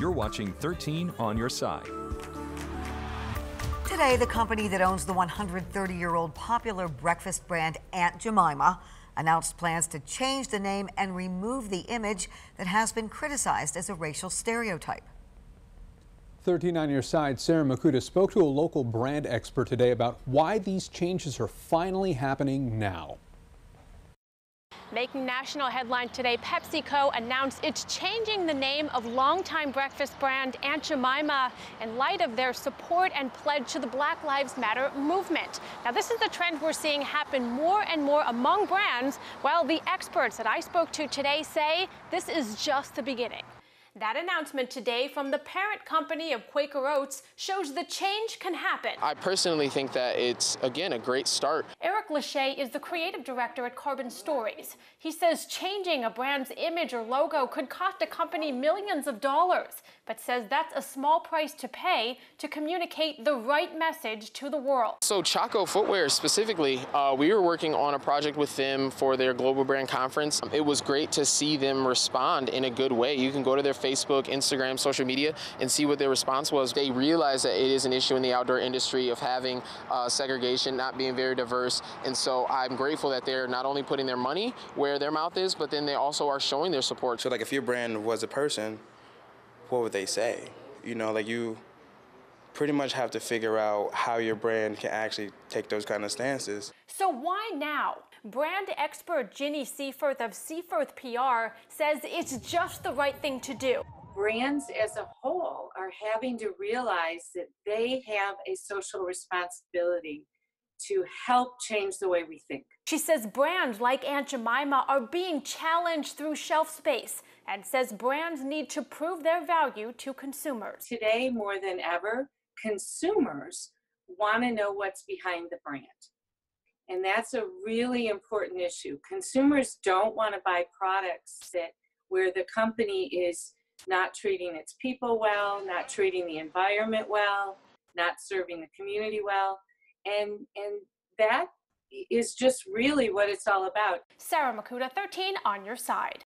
You're watching 13 on your side. Today, the company that owns the 130 year old popular breakfast brand Aunt Jemima announced plans to change the name and remove the image that has been criticized as a racial stereotype. 13 on your side, Sarah Makuta spoke to a local brand expert today about why these changes are finally happening now. Making national headline today, PepsiCo announced it's changing the name of longtime breakfast brand Aunt Jemima in light of their support and pledge to the Black Lives Matter movement. Now, this is the trend we're seeing happen more and more among brands, while the experts that I spoke to today say this is just the beginning. That announcement today from the parent company of Quaker Oats shows the change can happen. I personally think that it's, again, a great start. Erik Lauchie is the creative director at Carbon Stories. He says changing a brand's image or logo could cost a company millions of dollars, but says that's a small price to pay to communicate the right message to the world. So, Chaco Footwear specifically, uh, we were working on a project with them for their Global Brand Conference. It was great to see them respond in a good way. You can go to their Facebook, Instagram, social media, and see what their response was. They realize that it is an issue in the outdoor industry of having uh, segregation, not being very diverse. And so I'm grateful that they're not only putting their money where their mouth is, but then they also are showing their support. So, like, if your brand was a person, what would they say? You know, like, you pretty much have to figure out how your brand can actually take those kind of stances. So why now? Brand expert Ginny Seaforth of Seaforth PR says it's just the right thing to do. Brands as a whole are having to realize that they have a social responsibility to help change the way we think. She says brands like Aunt Jemima are being challenged through shelf space and says brands need to prove their value to consumers. Today, more than ever, consumers want to know what's behind the brand. And that's a really important issue. Consumers don't want to buy products that where the company is not treating its people well, not treating the environment well, not serving the community well. And and that is just really what it's all about. Sarah Makuta, 13 on your side.